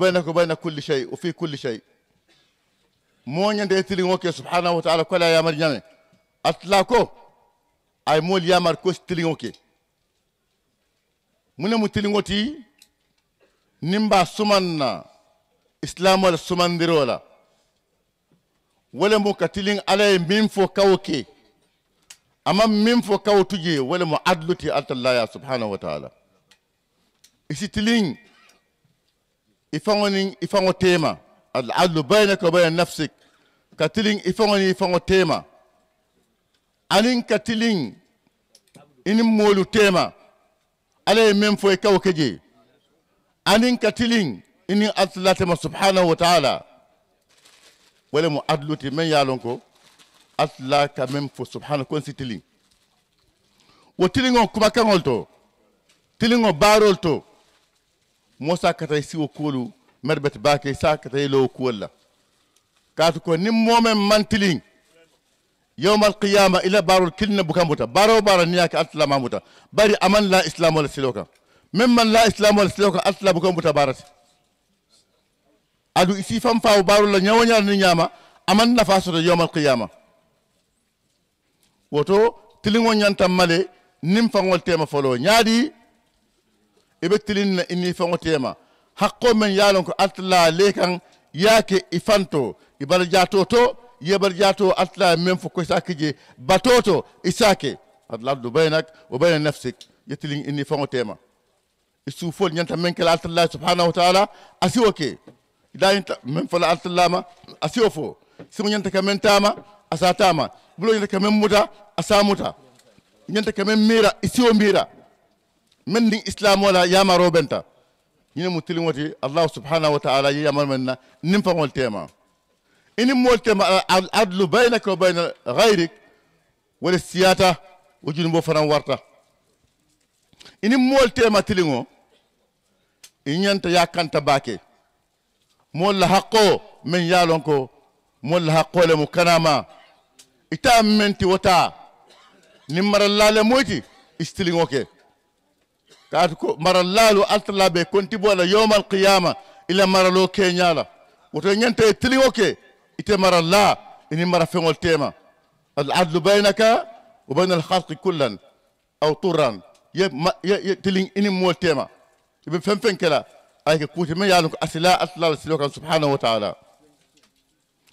بينك وبين كل شيء وفي كل شيء. مو نيندي تلين وكي سبحانه وتعالى كلا يا مريم أتلاكو أي مول يا مركوس تلين وكي من متلين وتي نمبا سمنا إسلام ولا سمندرولا ولا مو كتلين على مين فو كوكي أما مين فو كوتجي ولا مو عدلتي أنت الله سبحانه وتعالى. isi tilin ifangoni ifango tema al'adlu bainaka wa bain nafsik ka tilin ifangoni ifango tema anin ka tilin inin molu tema ala ye men fo kawo keje anin ka tilin inin atlatema subhanahu wa ta'ala wala mu adluti men yalon ko atla ka men fo subhanahu kon si tilin wo tilin on kuma kangol to tilin on barol to mosa kata siwo kuolu merbet bake sa kata lo kuolla katu ko nim momen mantilin alqiyama ila barul kilna bukambuta baro bara niyake altla mamuta bari aman la islam wala siloka memman la islam wala siloka altla bukambuta barati adu isi fam faw barul la nyawanya ni nyama aman nafa soto yawm alqiyama woto tilingo nyanta male nim fangol tema folo nyaadi ibe tilinna inni faŋo tema hakko men yalon ko altala le kan ifanto ibal jato to yebal jato altala men fo ko sakije batoto isake adladdu baynak wa bayna nafsik yetilin inni faŋo tema isufol nyanta men kala altala subhanahu wa ta'ala asiwoke idayin men fala altala ma asiwo fo simo nyanta kamen tama asatama bulo nyanta kamen muta asamuta nyanta kamen mira isiwo mira من دين اسلام ولا ياما روبنتا ñine mu tilin wati allah subhanahu wa ta'ala yi yamal manna nim fa ngol tema ini mol tema al adlu baynaka wa bayna ghayrik wala siyata wajun bo fanan warta ini mol tema tilingo inyanta yakanta bake mol la haqqo men yalon ko mol la haqqo le mu kanama ita menti wata nimmara lale moyti istilingo ke lo keñala woto ñanta e tiliŋo ke ite mara la ini mara feŋol tema aladlu baynaka wa bayna alhalqi kullan aw turan ye, ma, ye, ye tiliŋ ini mool tema ibe feŋ feŋ kela ay ke kuuti me yaalon ko asila altala la silo kan subhanahu wa taala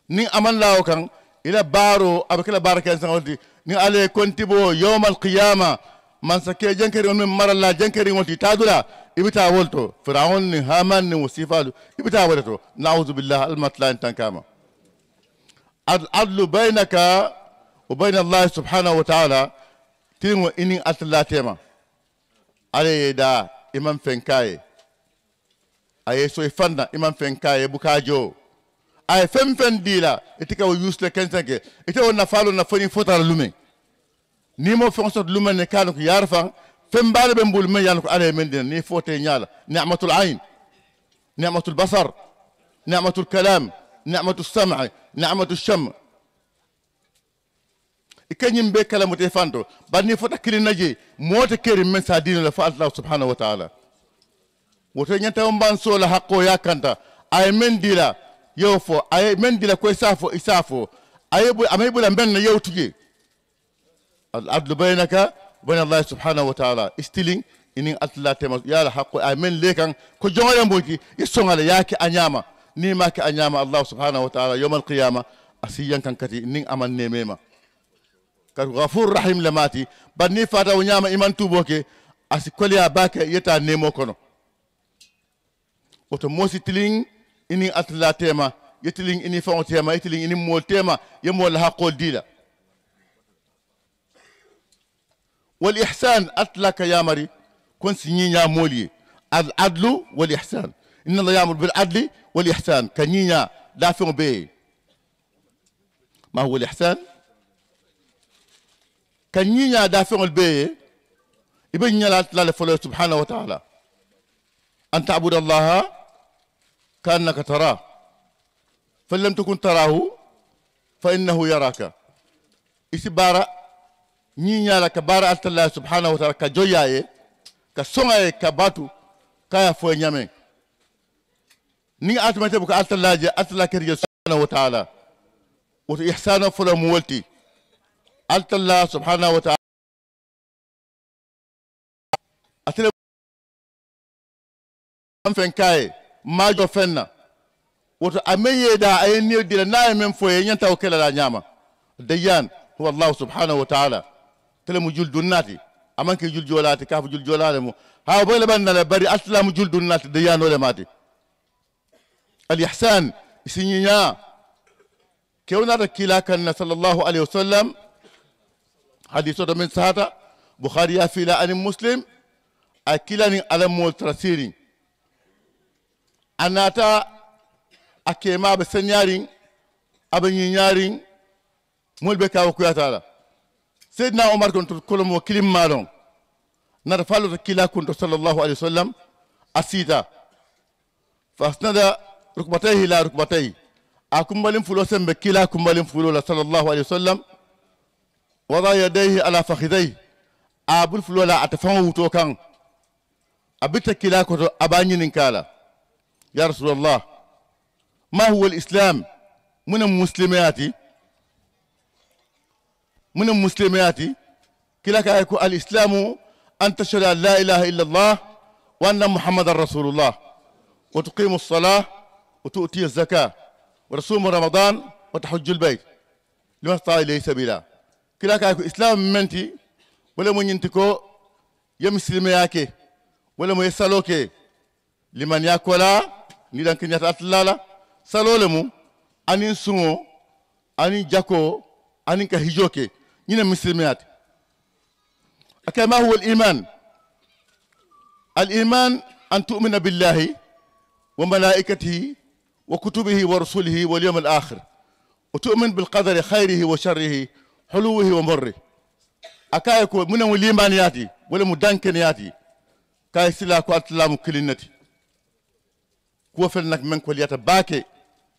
niŋ aman lawo kan ila baaro abe kela baara ken saŋolti niŋ ala ye kontibo yowma alqiyama man sake jankari on maralla jankari wonti tadula ibita wolto fir'aun ni haman ni wasifalu ibita wolto. Na'udhu billah almatla tan kama adlu bainaka wa bain allah subhanahu wa ta'ala tingo ini atla tema. Ale da imam fenkaye. Aye so ifanda imam fenkaye bukajo. Ay fem fen dila itika wo yusle kensanke ite nafalo falo na foni fotara lumen ni mo fon sot lumen ne kanu ko yar fan fem baale be mbul men yan ko ale men dina ni fote nyaala ni'matul ayn ni'matul basar ni'matul kalam ni'matul sam' ni'matul sham ikanyim be kala mute fanto banni fota kili naje mota keri men sa dino la fa Allah subhanahu wa ta'ala woto nyanta mban so la hakko yakanta ay men dila yow fo ay men dila koy safo isafo ay bu amay bu la ben yow tuje العدل بينك وبين الله سبحانه وتعالى. استيلين إن أتلا تما يا الحق أمين. لكن كجوا يموتي يسون على ياك أنياما. نيماك أنياما. الله سبحانه وتعالى. يوم القيامة. أسيان كان كتي نين أمان نيميما. غفور رحيم لماتي. بني فاتا ونياما إيمان توبوكي. أسي كوليا باك يتا نيمو كونو. woto mosi tilin ini atla tema yetilin ini fawo tema yetilin ini mol tema yemol haqqol dila والإحسان أطلق يا مري. كن سنينيا مولي. العدل والإحسان. إن الله يأمر بالعدل والإحسان. كنينيا دافع به ما هو الإحسان؟ كنينيا دافع به إبن يلا لا سبحانه وتعالى. أن تعبد الله كأنك تراه. فإن لم تكن تراه فإنه يراك. إسبارة ñi ñala ka bara altalla subhanahu wa ta'ala ka joyaye ka songaye ka batu kaya fo ñame ni atumate buka altallaje altalla kerje subhanahu wa ta'ala woto ihsana fula mu wolti altalla subhanahu wa ta'ala atele fen kaye majo fenna woto ameye da ayen ni dila na men fo ye nyanta o kala la nyama dayyan huwa allah subhanahu wa ta'ala تلمو جلد الناتي. أمانك جل جولاتي كاف جل جولاتي ها بيلا بنا لبري أسلام جلد الناتي ديانو لماتي. الإحسان سنينا كيونا ركيلا كان صلى الله عليه وسلم. حديثة من ساتا. بخاريا في لا أن مسلم. أكيلاني على مولترسيري أناتا أكيما بسنياري. أبنينياري. مول بكاوكو يا سيدنا عمر كنت كلمه كلمه مالون نرفال ركيلا كنت صلى الله عليه وسلم. أسيدا. فاسند ركبتي إلى ركبتي أكم بلين فلوسن بكيلا كم بلين فلولا صلى الله عليه وسلم. وضع يديه على فخذي أبو الفلولا أتفعه توكان. أبيت كيلا كنت أباني ننكالا يا رسول الله ما هو الإسلام؟ من المسلمات؟ من المسلمات كلا كايكو الإسلام أن تشهد أن لا إله إلا الله وأن محمد رسول الله. وتقيم الصلاة وتؤتي الزكاة ورسوم رمضان وتحج البيت. لمن استطاع إليه سبيلا. كلا كايكو إسلام منتي ولا من ينتكو يمسلم ياكي ولا من يسالوكي liman yakola nilan kinyata atlala salolemu anin suŋo anin jako anin ka hijoke نين نعم المسلمات كما هو الإيمان؟ الإيمان أن تؤمن بالله وملائكته وكتبه ورسله واليوم الآخر وتؤمن بالقدر خيره وشره حلوة ومره. أكايك من الإيمان ياتي؟ ولا مدنكن ياتي؟ كاي سلا كوات لا مكلنتي كوفل نك من كوليات باكي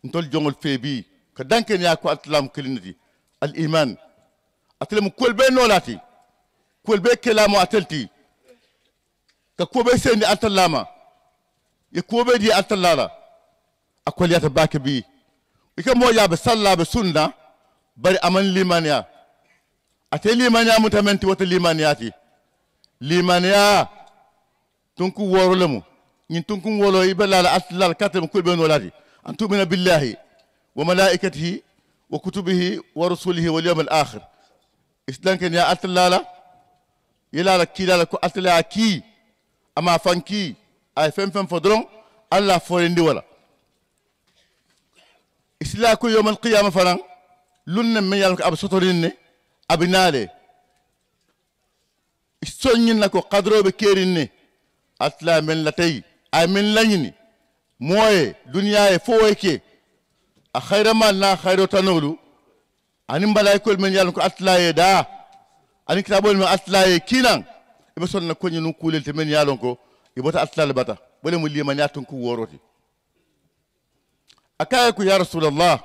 نتول جونغل فيبي. كدنكن يا كوات لا مكلنتي الإيمان. أتلم كل بين نولاتي. كل بين كلامه أتلتي. ككو بين سيني أتلاما. يكو بين دي أتلالا. أقول يا تباك بي. يكا مو يا بسالة بسنة. بري أمن ليمانيا. أتي ليمانيا متمنتي وات ليمانياتي ليمانيا. تنكو ورلمو نين تنكو ولو يبلا لا أتلال كاتم كل بين نولاتي. أنتم من بالله وملائكته وكتبه ورسوله واليوم الآخر. Islanken ya atlala yelala kilala ko atlala ki ama fanki ay fem fem fo doron alla forendi wala isla ko yawm al qiyamah fanan lunne men yalla ko ab sotorinne abinale soññin na ko kadroɓe kerinne atla men latay ay min lañini moye duniya e fo ke a hayramal na hayro tanolu ani mbalaykol men yalan ko atlaye da ani kitabol men atlaye kinan eɓe sonna koñe num kuulelte men yalon ko e bota atlal bata bole mo liman ya ton ko woroti akaye ko ya rasulallah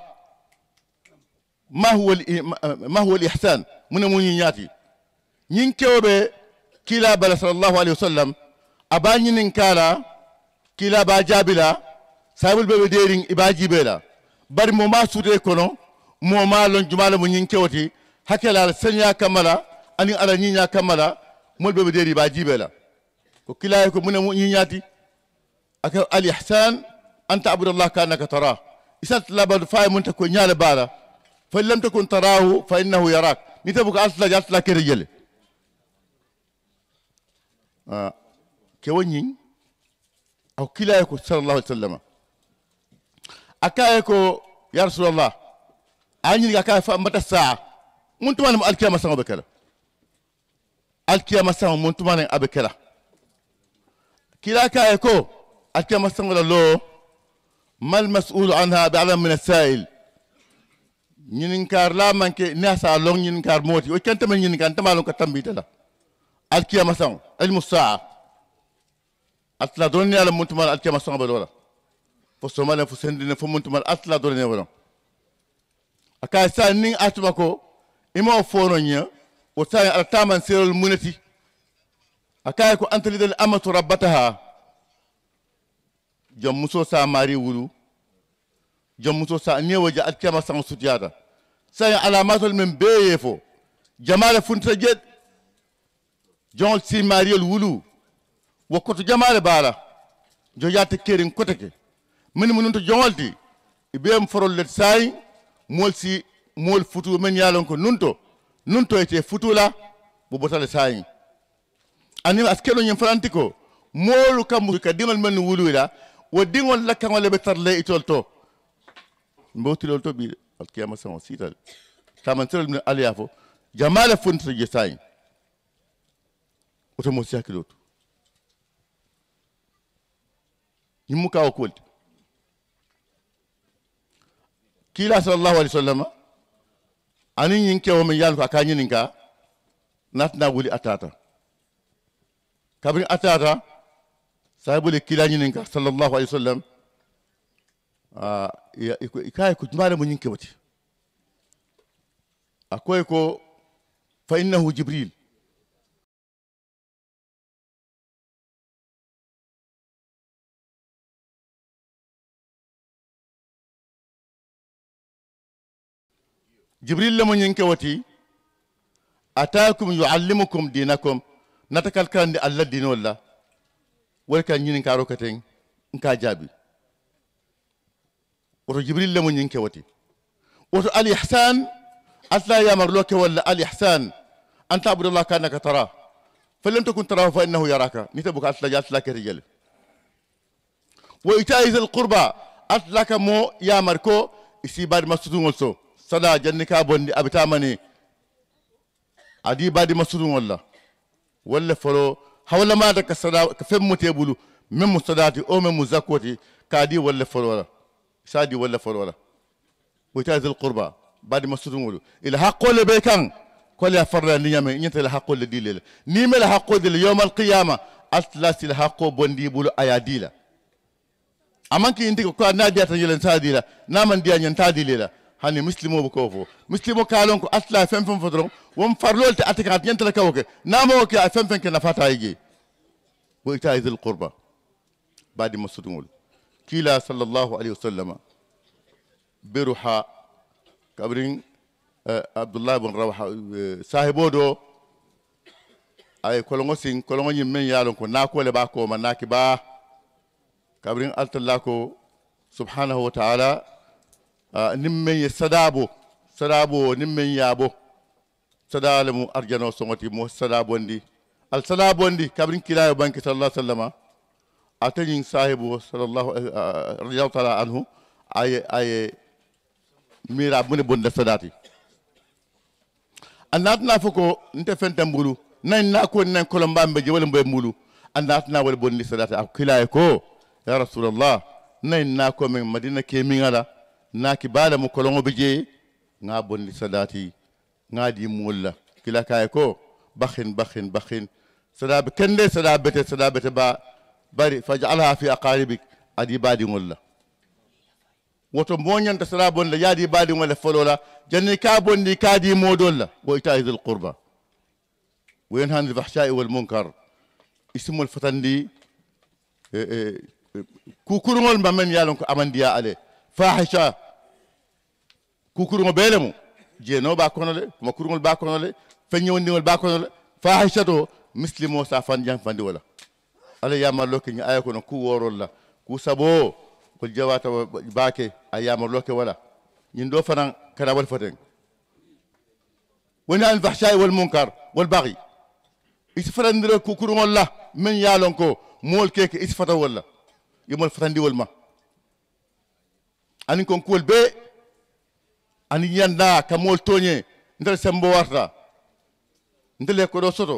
ma huwa ma huwa ihsan mune mo ñiñaati ñin kewɓe kila bala sallallahu alayhi wa sallam aba ñinin kala kila ba jabila sabul bebe derin iba jibela bari mo ma sude kono mo ma lon jumala mo nyin kewti hakela al sanya kamala ani ala nyinya kamala mol bebe deri ba jibela ko kila ko mun mo nyinyati aka al ihsan an ta'budu allah kanaka tara isat labad fa mun ta ko nyaala bala fa lam takun tarahu fa innahu yarak ni tabuka asla jasla kerjele ah kewonyin aw kilaye ko sallallahu alaihi wasallam akaye ko ya rasulullah أني لك كافة متى الساعة منتو أنا مالكيا مسام بكرة الكيا مسام منتو أنا أبكرة كلا كايكو الكيا مسام ولا لو ما المسؤول عنها بعلم من السائل ينكر لا من ك ناس علون ينكر موتي وكان تمن ينكر أنت مالك كتم بيتلا الكيا مسام المساعة أتلا دوني على منتو مال الكيا مسام بدورة فسومالي فسندني فمنتو مال أتلا دوني بدورة aka sa ning atuma ko ima fono nya o sa ala taman serol munati aka ko antali dal amatu rabbataha. Jom muso sa mari wulu. Jom muso sa newoje alkema san sutiyata sayin alamatol men beye fo jamale funta jed jongol si mariyol wulu. Wokkoto jamale baala jo yatta kerin koteke. Min mu nunto jongolti ibem forol let sayi mol si mol futu men yalon ko nunto. Nunto ete futula bo botale sayi ani askelo nyen faranti ko molu kam ka dingol men wulula wo dingol la kan wala be tarle itol to. Mbawtilol to bi alkiyama sa sital. Taman tol min aliya fo jamala funta je sayi oto mo sihakiloto ñimmu kawo kolti kiila sallallahu alaihi wasallam ani ñin kewo min yaal ko aka ñinin ka natna wuli atata kabrin atata sahibule kiila ñinin ka sallallahu alaihi wasallam ikaye ko jumale mo ñin kewati akoy ko fa innahu jibril جبريل لما ينكوتي أتاكم يعلمكم دينكم نتكال كان الله دين الله ولكن ينين كارو كتين انكا جابي ورو جبريل لما ينكوتي ورو الإحسان أتلا يا مرلوك ولا الإحسان أن تعبد الله كأنك تراه فلم تكن تراه فإنه يراك نتبك أتلا يا أتلا كرجل وإتائز القربة أتلاك مو يا مركو إسي بار مستدون والسو sada janni ka bondi abitamani adi badi masudun walla walla folo hawla ma ka sada ka femmu tebulu min musadati o min muzakoti ka di walla folo wala sadi walla folo wala wita zil qurba badi masudun wulu ila haqqo be kan kole ya farla ni nyame nyata la haqqo le dilele ni me la haqqo dil yawm al qiyamah atlas la haqqo bondi bulu ayadila amanki هني مسلمو بكوفو. مسلمو كالونكو اتلا فم فم فدرو. وم فرلولت اتك ات ينتلا كوكي نامو كي فم فم كنا فاتا يجي. ويتا ذي القربة. بعد ما سدمول كيلا صلى الله عليه وسلم. بروحا كابرين آه، عبد الله بن روح آه، صاحبو دو. أي كولونغو سين كولونغو ني يالونكو ناكو لبا ما ناكي با. كابرين الله سبحانه وتعالى نمي سدابو سدابو نمي يابو. سدالمو ارجانو سوماتي مو سدابوندي السدابوندي كابرين كلاي بانك صلى الله عليه وسلم. أتنين صاحبو صلى الله عليه آه رضي عنه. أي أي ميرا بن بن سداتي. أنات نافوكو انت فنتم بولو. نين ناكو نين كولومبام بي ولم بي مولو أنات ناول بن سداتي. اكلايكو يا رسول الله نين ناكو من مدينة كيمينغالا. ناكي بالا مو كولومو بيجي نا بوني صداتي نادي مولا كلا كايكو بخين بخين بخين صدا بكندي صدا بت صدا بت با بري فجعلها في اقاربك ادي بادي مولا وتو مونيان صدا بون لا يادي بادي مولا فلولا جني كا بوني كادي مودولا ويتا القربه وين هان الفحشاء والمنكر اسم الفتن دي كوكور مول بامن يالون أمان ديا عليه فاحشه kono le fahisha to muslimo sa fan jang fandi wala ala yamar loke ni aya kono ku worol la ku sabo ko jawata baake ay yamar loke wala ñin do fanan kana wal faten woni al fahsha wal munkar wal baghi isi fatandiro kukurungol la men yalon ko mool keke isi fata wala yimol fatandi wol ma ani kon kuwol be ani yanda ka mool toñe ndel sembo warta ndele ko ɗo soto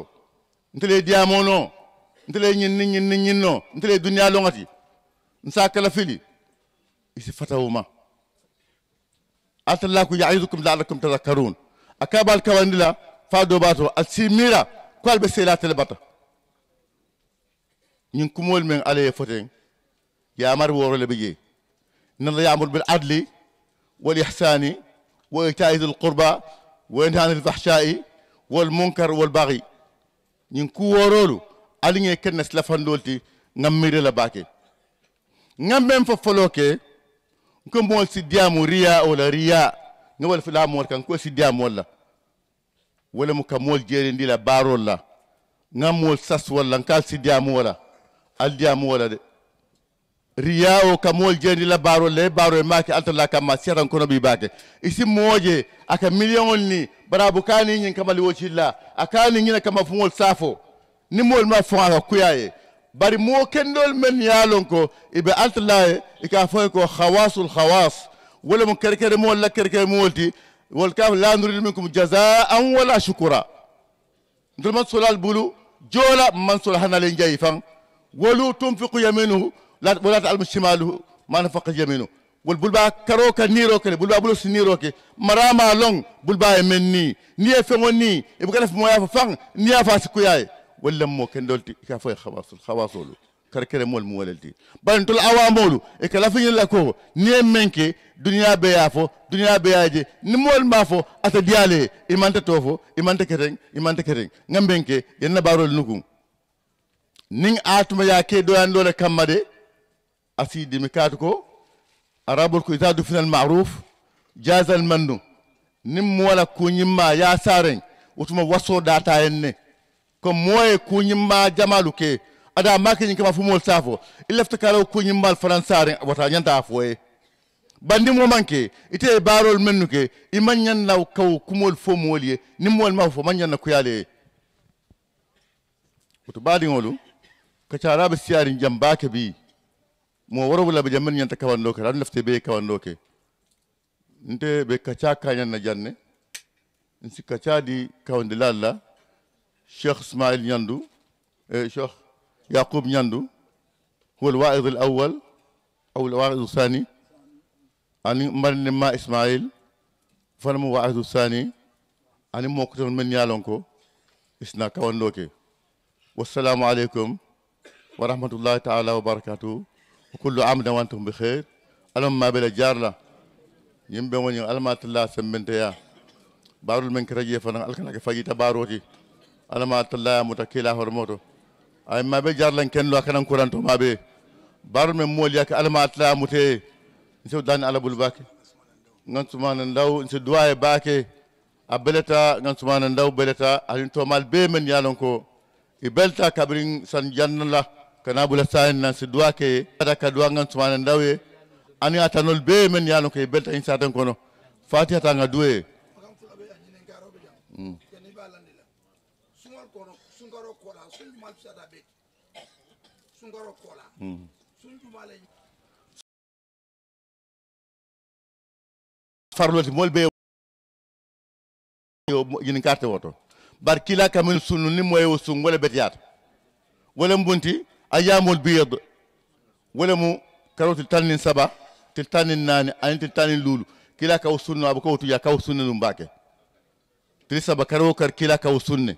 ndele diyamono ndele ñinni ñinni ñinno ndele duniya longati nsa kala fili isi fatawuma altallahu yaidukum laalakum tadakkarun akabal kawandila fa do bato al simira ko albe sela tele bata ñin kumol men alaye foten yamar worole be je نلا يعمل بالعدل والإحسان وإيتاء ذي القربى وإنهان الفحشاء والمنكر والبغي. ينكو ورولو ألين يكن سلفان لولتي نميري لباكي نمم ففلوكي نكون مول سيديامو ريا ولا ريا. نوال في الأمور كان كو سيديامو ولا ولا مكا مول جيرين دي لبارو الله نمول ساس ولا نكال سيديامو ولا الديامو ولا دي. Riya o ka mol jeri la barol le barol make altala kama seran kono bi bake isi moje aka million ni barabu kani nyin kamali wocilla akani nyina kama fumol safo ni mol ma fo aka kuyaye bari mo kendol men yalon ko ibe altalaye ika fo ko khawasul khawas wala mo kerkere mo la kerkere mo wolti wal kaf la nurid minkum jazaan wala shukura ndul man solal bulu jola man hanale njay fan walu tunfiqu yaminu wala ta'al shimalu ma nafaqa yaminu wal bulba karo ka niro ke bulba bulu siniro ke marama long bulba e menni ni e fengo ni e buka def mo ya fa fan ni ya fa sikuyaye walla mo ken dolti ka fay khawasul khawasulu karkere mol mu walelti ban tul awamolu e kala fi la ko ni menke dunya be ya fo dunya be yaje ni asidi mi katu ko arabul ko izadu final ma'ruf jazal mannu nim wala kunyimma ya saren utuma waso data yenne ko moye kuñimma jamalu ke ada makini kama fumol safo ilafta kala kuñimmal faransare wata nyanta foye bandi mo manke ite barol mennu ke iman nyanna kaw kumol fo moliye nimol ma fo man nyanna kuyale to badi ngolu ka cara siyari jambake bi mo woro wala be jamman nyanta kawando ke ran lafte be kawando ke nte be kaca kanyan na janne nsi kaca di kawande lalla الشيخ اسماعيل نياندو الشيخ يعقوب نياندو هو الواعظ الأول أو الواعظ الثاني اني مرن ما اسماعيل فانا واعظ الثاني اني موكتون من يالونكو اسنا كواندوكي والسلام عليكم ورحمه الله تعالى وبركاته وكل عام وأنتم بخير. ألم ما بلا جارلا يم بوني ألم اتلا سمنتيا بارو من كرجي فنا الكنا كفاجي تباروتي ألم اتلا متكلا هرموتو أي ما بي جارلا كن لو كان كورانتو ما بي. بارو من موليا ك ألم اتلا متي. نسو دان على بولباكي نون سمان ندو نسو دواي باكي. أبلتا نون سمان ندو بلتا. ارينتو مال بي من يالونكو. يبلتا كابرين سان جنن الله kana bula sayin nan se duwake ada ka duwa ngan sumana ndawe ani atanol be men yalon ko i belta in satan kono fatiha ta nga duwe mm. sunkaro kola sun jumal fisata be sunkaro kola sun jumale farloti mol be yo yin carte woto bar kila kamil sunu ni moy wo sun wala betiyat wala mbunti ayamul biyad wala mu karoti tanin saba til tanin nani ani til tanin lulu kila ka sunna abu ko tu ya ka sunna num bake til saba karo kar kila ka sunne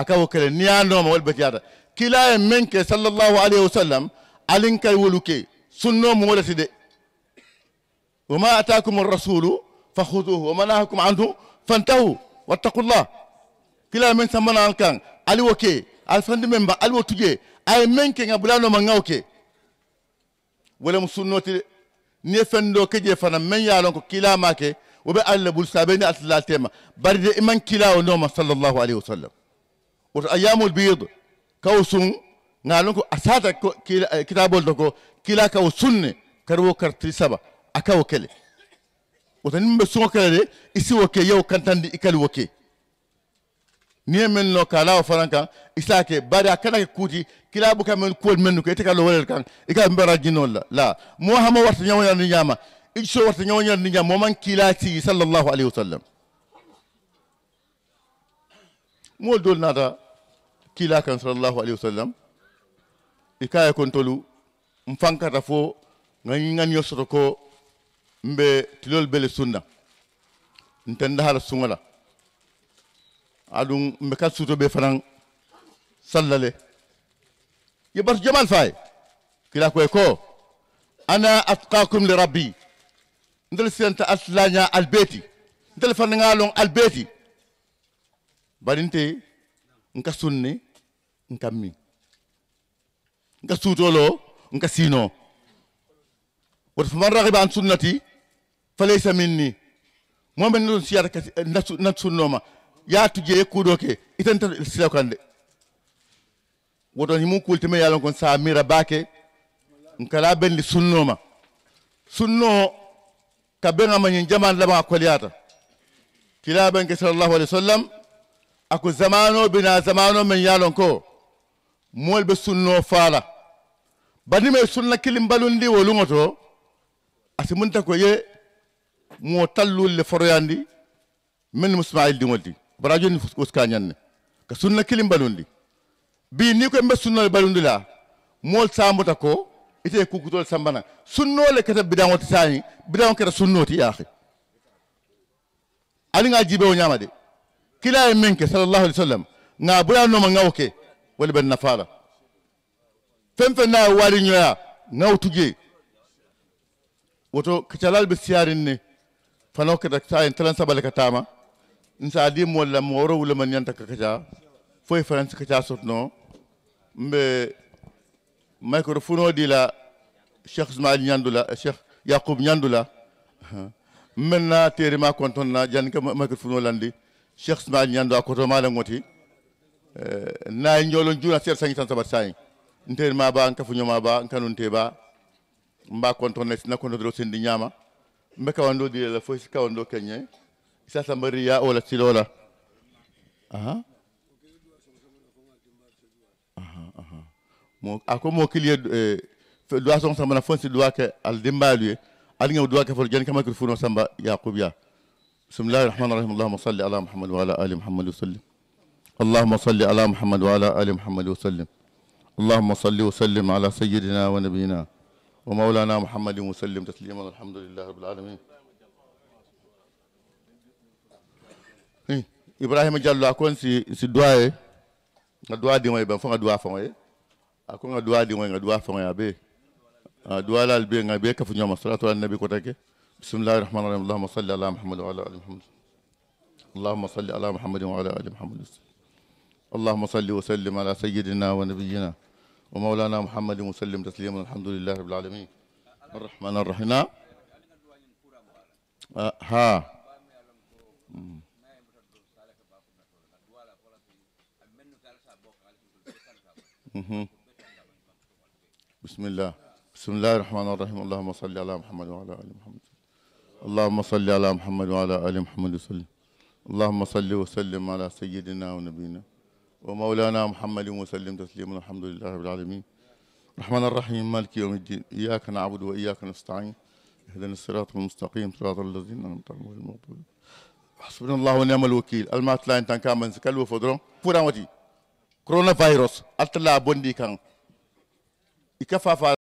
akawo kele niyandoma wol betiyata kila e men ke sallallahu alayhi wa sallam alin kay wolu ke sunnomo wolati de wama atakum arrasulu fakhuduhu wama nahakum anhu fantahu wattaqullah kila men sammana al kan ali wo ke al fandi men ba ali wo tuje ay men ke ngabulano ma ngaw ke wala mu sunnoti ni fendo keje fana men yalon ko kila make wobe alla bul sabeni atla tema bari de iman kila o noma sallallahu alayhi wa sallam woto ayyamul biyid kaw sun ngalon ko asata ko kitabol to ko kila kaw sunne kar wo karti saba akawo kele woto nimbe sungo kele de isi wo ke yow kantandi ikali wo ke bu kamen kol men ko ite kala wolel kan ika mbara jinol la la mo hama warta nyawo ni nyama iso warta nyawo ni nyama mo man kila ti sallallahu alaihi wasallam mool dol naata kiila kan sallallahu alayhi wa sallam i kaye kon tolu n fankata fo nga ŋaño soto ko mbe tilol bele sunna nten dahala suŋo la aɗum mbe suto ɓe fanan sallale ye batu jamal faye kila koye ko ana atqakum li rabbi ndel senta aslaña albeti ndel fannaŋalon albeti barinte nka sunne nka mi nka suutolo nka sino woto faman rahiba an sunnati falaysa minni momen ɗon siyata kasi nat sunnoma ya tuje e kuuɗo ke itanta silaw kande woton himum kultime yalon kon sa mira bake nkala bendi sunnoma sunno ka beŋamañin jaman laban a koliyata kila benke sallallahu alaihi wasallam ako zamano bina zamano men yalon ko mool be sunno faala bani me sunna kilim balundi wo luŋo to asi munta ko ye mo tallul le foroyandi men musmail diŋol ti barajo ni uska ñanne ka sunna kilim balundi bi ni ko mbe sunno le balundi la mool samuta ko ite kukutol sambana sunno le kata bidaŋo ti sayi bidaŋo keta sunno ti yaahi ali ŋa jibe wo ñama de kila ye meŋ ke sallallahu alaihi wasallam ŋa bula noma ŋawo ke wala ben nafala feŋ feŋ naa ye waari ñoya ŋawo tuje woto kacalal be siyarin ne fano keta sayin talan sabale ka taama kaca fo ye faransi kaca sotono mbe microphone di la cheikh ismail ñandula cheikh yaqub ñandula men na téere ma konton na jan ka microphone landi cheikh ismail ñando a koto mala ngoti na ñolon juna ser sangi tan sabat sayi ntéere ma ba nkafu ñoma ba nkanunte ba mba konton na sina konton do sendi ñama mbe kawando di la fo kawando kenye Isa sa Maria o la Silola. Aha. Aha, aha. Mo ako mo kilie eh, fe loi son sa mona fonse loi ke al dimbalu al ngi loi ke fo jani kama kufuno samba Yaqub ya. بسم الله الرحمن الرحيم اللهم صل على محمد وعلى ال محمد وسلم اللهم صل على محمد وعلى ال محمد وسلم اللهم صل وسلم على سيدنا ونبينا ومولانا محمد وسلم تسليما الحمد لله رب العالمين ibrahima diallo akon si si duwaye nga duwa dimoye ben fo nga duwa faŋoye ako nga duwa dimoye nga duwa faŋoye a be a duwa lal be nga be kafu ñoma salatu ala nabi kotake bismillahi rahmani rahim allahuma salli ala muhammad wa ala ali muhammad اللهم صل على محمد وعلى ال محمد اللهم صل وسلم على سيدنا ونبينا ومولانا محمد وسلم تسليما الحمد لله رب العالمين الرحمن الرحيم نعم. آه ها بسم الله. بسم الله الرحمن الرحيم. اللهم صل على محمد وعلى آل محمد. اللهم صل على محمد وعلى آل محمد وسلم. اللهم صل وسلم على سيدنا ونبينا ومولانا محمد وسلم تسليما. الحمد لله رب العالمين. الرحمن الرحيم. مالك يوم الدين. إياك نعبد وإياك نستعين. اهدنا الصراط المستقيم. صراط الذين أنعمت عليهم غير المغضوب حسبنا الله ونعم الوكيل. المات لا انت كامن سكال وفدرون coronavirus altala bondi kan. Ikafafa